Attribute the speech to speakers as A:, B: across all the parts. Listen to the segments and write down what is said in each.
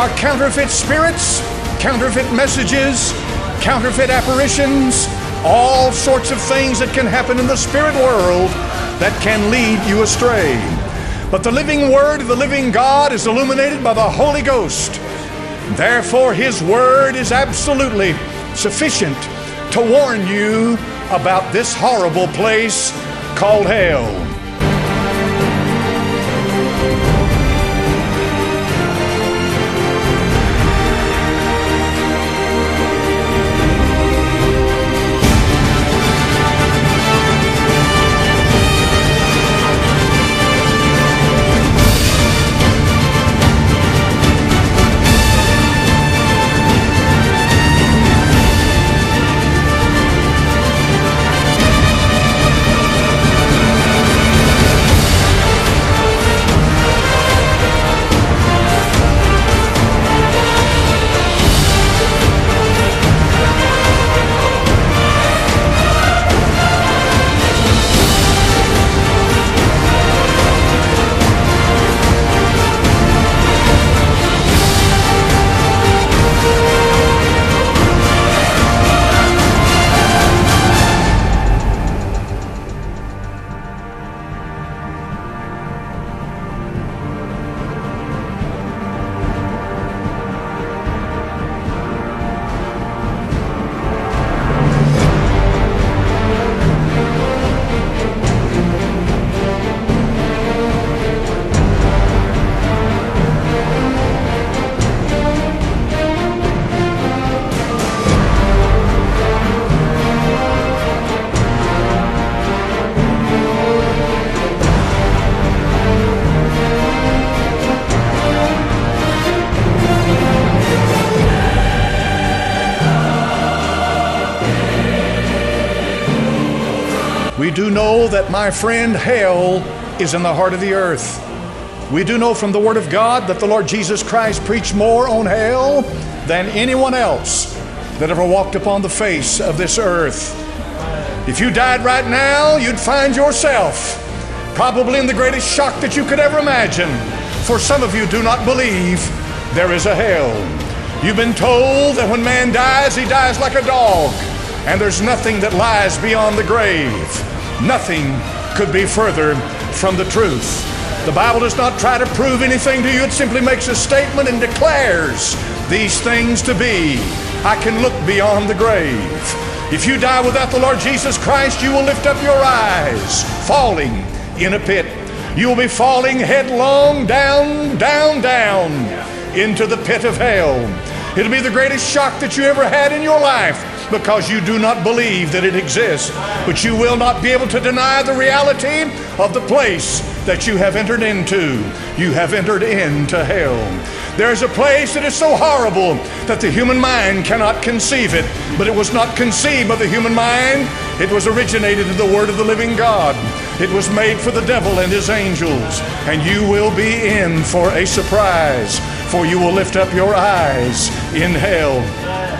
A: Are counterfeit spirits, counterfeit messages, counterfeit apparitions, all sorts of things that can happen in the spirit world that can lead you astray. But the living Word of the living God is illuminated by the Holy Ghost. Therefore, His Word is absolutely sufficient to warn you about this horrible place called hell. My friend, hell is in the heart of the earth. We do know from the Word of God that the Lord Jesus Christ preached more on hell than anyone else that ever walked upon the face of this earth. If you died right now, you'd find yourself probably in the greatest shock that you could ever imagine. For some of you do not believe there is a hell. You've been told that when man dies, he dies like a dog, and there's nothing that lies beyond the grave. Nothing could be further from the truth. The Bible does not try to prove anything to you, it simply makes a statement and declares these things to be. I can look beyond the grave. If you die without the Lord Jesus Christ, you will lift up your eyes, falling in a pit. You will be falling headlong down, down, down into the pit of hell. It'll be the greatest shock that you ever had in your life because you do not believe that it exists. But you will not be able to deny the reality of the place that you have entered into. You have entered into hell. There's a place that is so horrible that the human mind cannot conceive it, but it was not conceived by the human mind. It was originated in the Word of the living God. It was made for the devil and his angels, and you will be in for a surprise, for you will lift up your eyes in hell.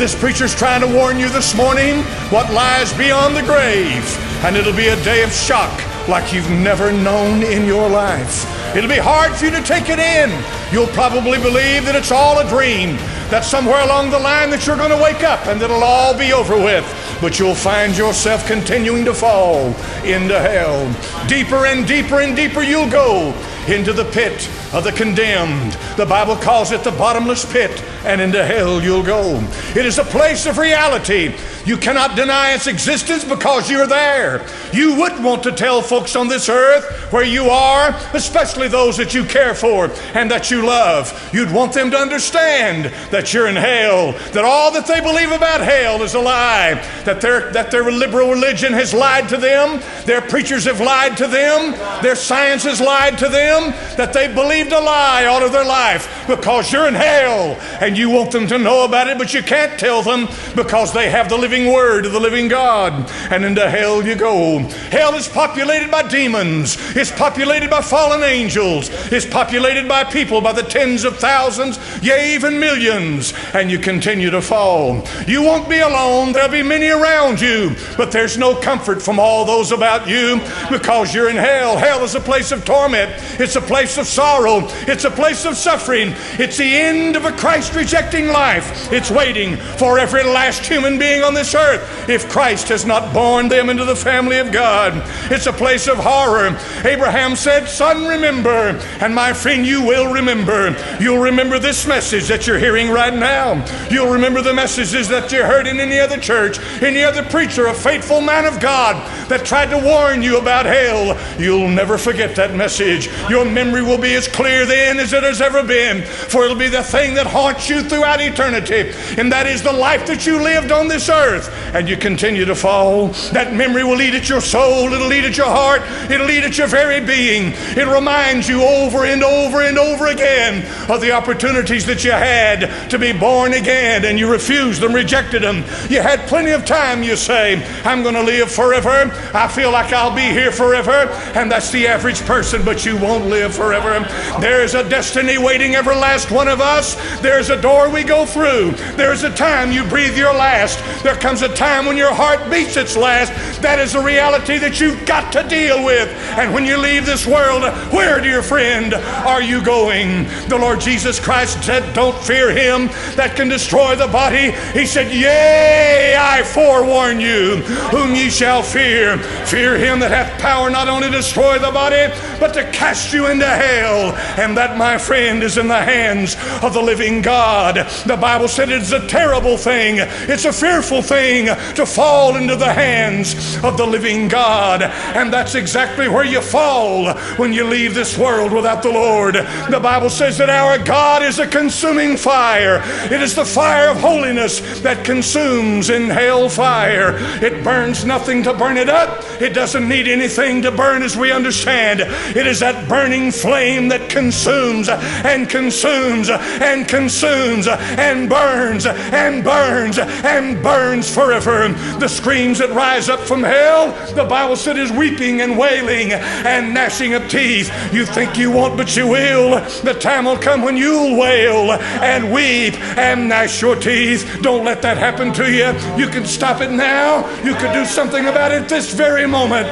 A: This preacher's trying to warn you this morning what lies beyond the grave, and it'll be a day of shock like you've never known in your life. It'll be hard for you to take it in. You'll probably believe that it's all a dream, that somewhere along the line that you're going to wake up and it'll all be over with. But you'll find yourself continuing to fall into hell. Deeper and deeper and deeper you'll go into the pit of the condemned. The Bible calls it the bottomless pit, and into hell you'll go. It is a place of reality. You cannot deny its existence because you're there. You wouldn't want to tell folks on this earth where you are, especially those that you care for and that you love. You'd want them to understand that you're in hell, that all that they believe about hell is a lie, that their, that their liberal religion has lied to them, their preachers have lied to them, their science has lied to them, that they believed a lie all of their life because you're in hell and you want them to know about it, but you can't tell them because they have the living word of the living God. And into hell you go. Hell is populated by demons, it's populated by fallen angels, it's populated by people by the tens of thousands, yea, even millions. And you continue to fall. You won't be alone, there'll be many around you, but there's no comfort from all those about you because you're in hell. Hell is a place of torment, it's a place of sorrow. It's a place of suffering. It's the end of a Christ rejecting life. It's waiting for every last human being on this earth if Christ has not born them into the family of God. It's a place of horror. Abraham said, Son, remember. And my friend, you will remember. You'll remember this message that you're hearing right now. You'll remember the messages that you heard in any other church, any other preacher, a faithful man of God that tried to warn you about hell. You'll never forget that message. Your memory will be as clear then as it has ever been, for it'll be the thing that haunts you throughout eternity. And that is the life that you lived on this earth. And you continue to fall. That memory will eat at your soul, it'll eat at your heart, it'll eat at your very being. It reminds you over and over and over again of the opportunities that you had to be born again and you refused them, rejected them. You had plenty of time, you say, I'm going to live forever. I feel like I'll be here forever. And that's the average person, but you won't live forever. There's a destiny waiting every last one of us. There's a door we go through. There's a time you breathe your last. There comes a time when your heart beats its last. That is a reality that you've got to deal with. And when you leave this world, where, dear friend, are you going? The Lord Jesus Christ said, Don't fear him that can destroy the body. He said, Yea, I forewarn you, whom ye shall fear. Fear him that hath power not only to destroy the body, but to cast you into hell. And that, my friend, is in the hands of the living God. The Bible said it's a terrible thing, it's a fearful thing to fall into the hands of the living God. And that's exactly where you fall when you leave this world without the Lord. The Bible says that our God is a consuming fire, it is the fire of holiness that consumes in hell fire. It burns nothing to burn it up, it doesn't need anything to burn as we understand. It is that burning flame that consumes and consumes and consumes and burns and burns and burns forever. The screams that rise up from hell, the Bible said, is weeping and wailing and gnashing of teeth. You think you won't, but you will. The time will come when you'll wail and weep and gnash your teeth. Don't let that happen to you. You can stop it now. You could do something about it this very moment.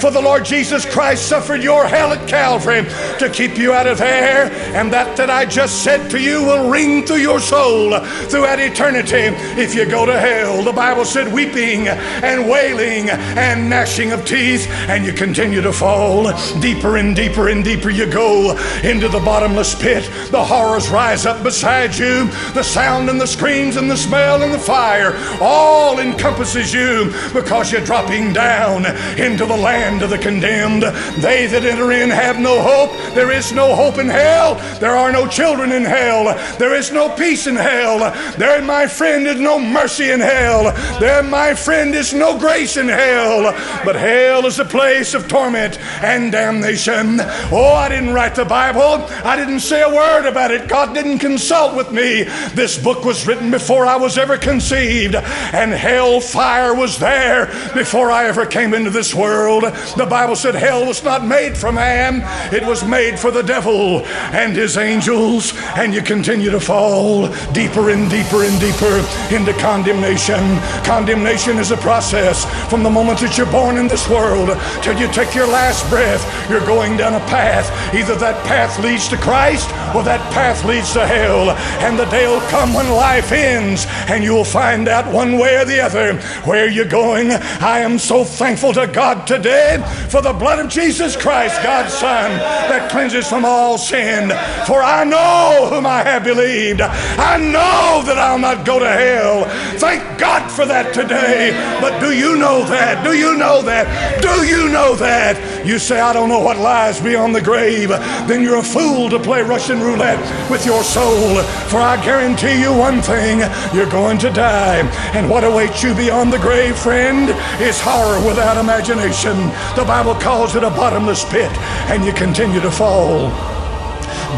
A: For the Lord Jesus Christ suffered your hell at Calvary to keep you out of there. And that that I just said to you will ring through your soul throughout eternity if you go to hell. The Bible said weeping and wailing and gnashing of teeth, and you continue to fall. Deeper and deeper and deeper you go into the bottomless pit. The horrors rise up beside you. The sound and the screams and the smell and the fire all encompasses you because you're dropping down into the land of the condemned. They that enter in have no hope. There is no hope in hell. There are no children in hell. There is no peace in hell. There, my friend, is no mercy in hell. There, my friend, is no grace in hell. But hell is a place of torment and damnation. Oh, I didn't write the Bible. I didn't say a word about it. God didn't consult with me. This book was written before I was ever conceived, and hell fire was there before I ever came into this world. The Bible said hell was not made for man, it was made for the devil and his angels. And you continue to fall deeper and deeper and deeper into condemnation. Condemnation is a process from the moment that you're born in this world till you take your last breath. You're going down a path. Either that path leads to Christ or that path leads to hell. And the day will come when life ends and you'll find out one way or the other where you're going. I am so thankful to God today for the blood of Jesus Christ, God's Son, that cleanses from all sin. For I know whom I have believed. I know that I'll not go to hell. Thank God for that today. But do you know that? Do you know that? Do you know that? You say, I don't know what lies beyond the grave. Then you're a fool to play Russian roulette with your soul. For I guarantee you one thing you're going to die. And what awaits you beyond the grave, friend, is horror without imagination. The Bible calls it a bottomless pit, and you continue to fall.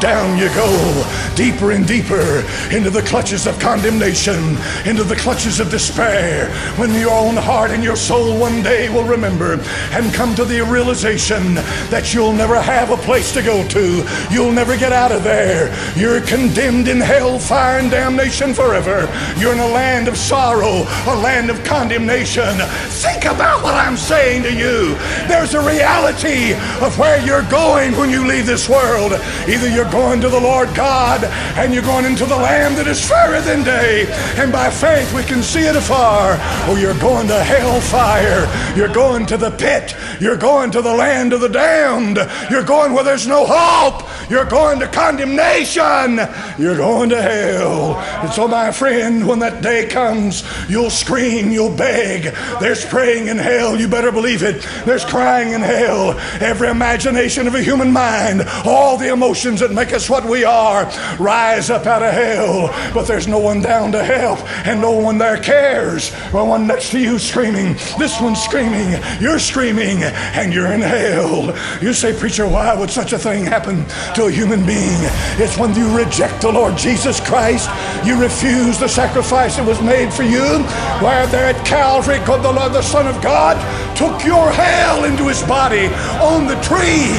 A: Down you go, deeper and deeper into the clutches of condemnation, into the clutches of despair. When your own heart and your soul one day will remember and come to the realization that you'll never have a place to go to, you'll never get out of there. You're condemned in hell, fire, and damnation forever. You're in a land of sorrow, a land of condemnation. Think about what I'm saying to you. There's a reality of where you're going when you leave this world. Either you're going to the Lord God and you're going into the land that is fairer than day, and by faith we can see it afar, or you're going to hell fire. You're going to the pit. You're going to the land of the damned. You're going where there's no hope. You're going to condemnation. You're going to hell. And so, my friend, when that day comes, you'll scream, you'll beg. There's praying in hell. You better believe it. There's crying in hell. Every imagination of a human mind, all the emotions that make us what we are, rise up out of hell. But there's no one down to help, and no one there cares. The one next to you screaming, this one's screaming, you're screaming, and you're in hell. You say, Preacher, why would such a thing happen to a human being? It's when you reject the Lord Jesus Christ, you refuse the sacrifice that was made for you, where there at Calvary, God, the Lord, the Son of God, took your hell into his body on the tree,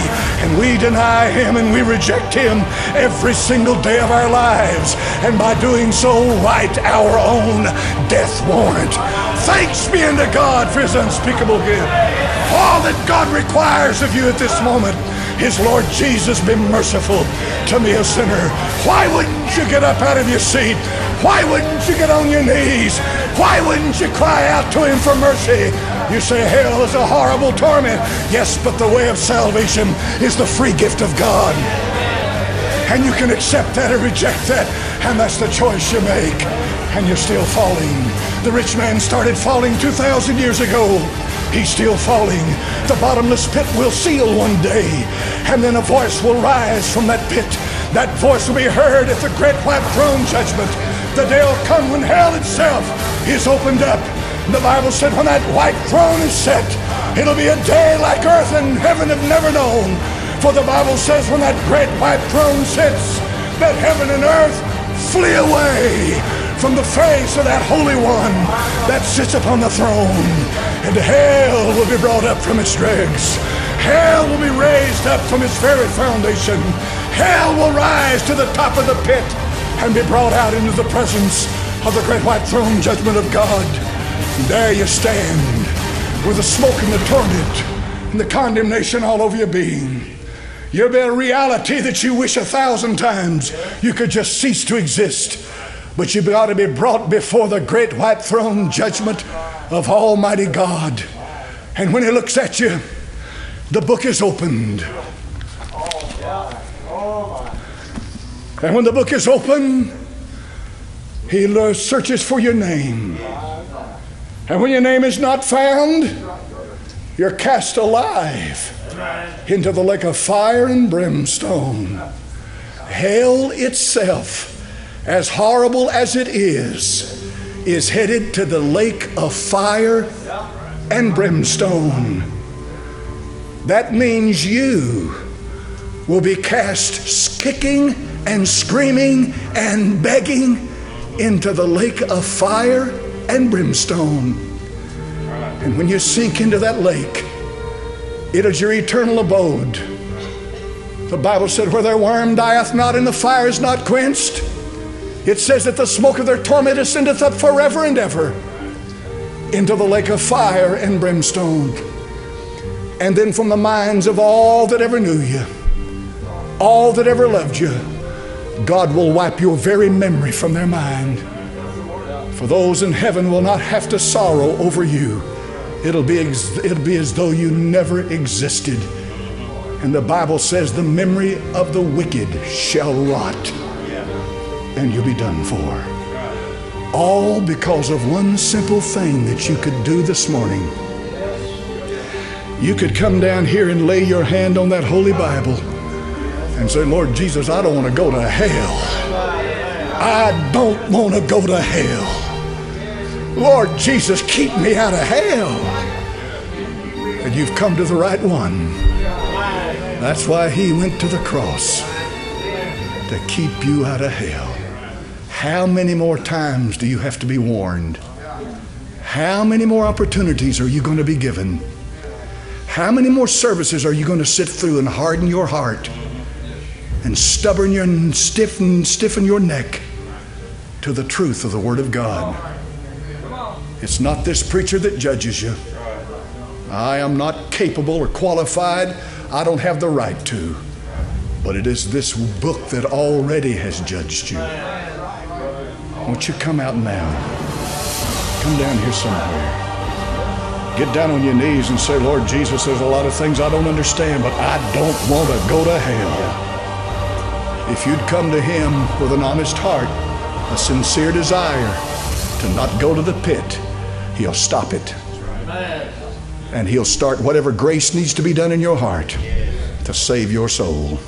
A: and we deny him and we reject him every single day of our lives, and by doing so, write our own death warrant. Thanks be unto God for his unspeakable gift. All that God requires of you at this moment is Lord Jesus, be merciful to me, a sinner. Why wouldn't you get up out of your seat? Why wouldn't you get on your knees? Why wouldn't you cry out to him for mercy? You say hell is a horrible torment. Yes, but the way of salvation is the free gift of God. And you can accept that or reject that. And that's the choice you make. And you're still falling. The rich man started falling 2,000 years ago. He's still falling. The bottomless pit will seal one day. And then a voice will rise from that pit. That voice will be heard at the great white throne judgment. The day will come when hell itself is opened up. The Bible said when that white throne is set, it'll be a day like earth and heaven have never known. For the Bible says when that great white throne sits, that heaven and earth flee away from the face of that Holy One that sits upon the throne. And hell will be brought up from its dregs. Hell will be raised up from its very foundation. Hell will rise to the top of the pit and be brought out into the presence of the great white throne judgment of God. And there you stand with the smoke and the torment and the condemnation all over your being. You'll be a reality that you wish a thousand times you could just cease to exist. But you've got to be brought before the great white throne judgment of Almighty God. And when He looks at you, the book is opened. And when the book is open, He searches for your name. And when your name is not found, you're cast alive into the lake of fire and brimstone. Hell itself, as horrible as it is, is headed to the lake of fire and brimstone. That means you will be cast kicking and screaming and begging into the lake of fire and brimstone. And when you sink into that lake, it is your eternal abode. The Bible said, Where their worm dieth not and the fire is not quenched, it says that the smoke of their torment ascendeth up forever and ever into the lake of fire and brimstone. And then from the minds of all that ever knew you, all that ever loved you, God will wipe your very memory from their mind. For those in heaven will not have to sorrow over you. It'll be, it'll be as though you never existed. And the Bible says, the memory of the wicked shall rot, and you'll be done for. All because of one simple thing that you could do this morning. You could come down here and lay your hand on that Holy Bible and say, Lord Jesus, I don't want to go to hell. I don't want to go to hell. Lord Jesus, keep me out of hell. And you've come to the right one. That's why he went to the cross. to keep you out of hell. How many more times do you have to be warned? How many more opportunities are you going to be given? How many more services are you going to sit through and harden your heart and stubborn your and stiffen, stiffen your neck to the truth of the Word of God? It's not this preacher that judges you. I am not capable or qualified. I don't have the right to. But it is this book that already has judged you. Won't you come out now? Come down here somewhere. Get down on your knees and say, Lord Jesus, there's a lot of things I don't understand, but I don't want to go to hell. If you'd come to Him with an honest heart, a sincere desire to not go to the pit, He'll stop it. And He'll start whatever grace needs to be done in your heart to save your soul.